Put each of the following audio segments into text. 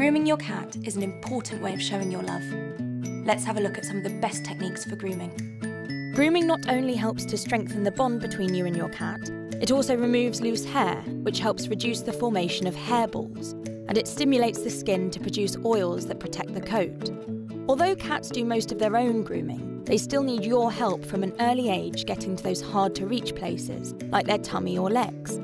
Grooming your cat is an important way of showing your love. Let's have a look at some of the best techniques for grooming. Grooming not only helps to strengthen the bond between you and your cat, it also removes loose hair, which helps reduce the formation of hairballs, and it stimulates the skin to produce oils that protect the coat. Although cats do most of their own grooming, they still need your help from an early age getting to those hard to reach places, like their tummy or legs.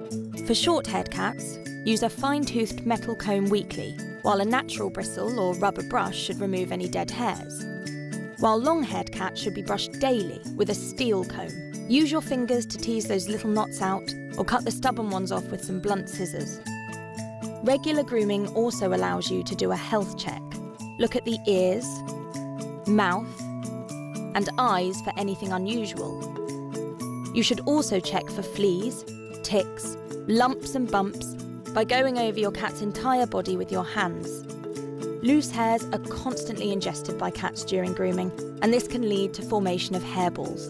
For short haired cats, use a fine toothed metal comb weekly, while a natural bristle or rubber brush should remove any dead hairs. While long haired cats should be brushed daily with a steel comb. Use your fingers to tease those little knots out or cut the stubborn ones off with some blunt scissors. Regular grooming also allows you to do a health check. Look at the ears, mouth, and eyes for anything unusual. You should also check for fleas, ticks, lumps and bumps by going over your cat's entire body with your hands. Loose hairs are constantly ingested by cats during grooming, and this can lead to formation of hairballs.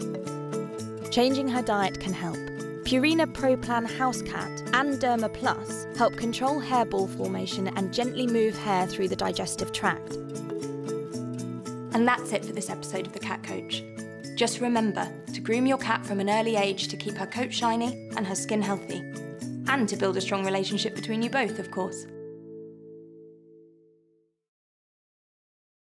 Changing her diet can help. Purina Pro Plan House Cat and Derma Plus help control hairball formation and gently move hair through the digestive tract. And that's it for this episode of The Cat Coach. Just remember groom your cat from an early age to keep her coat shiny and her skin healthy. And to build a strong relationship between you both, of course.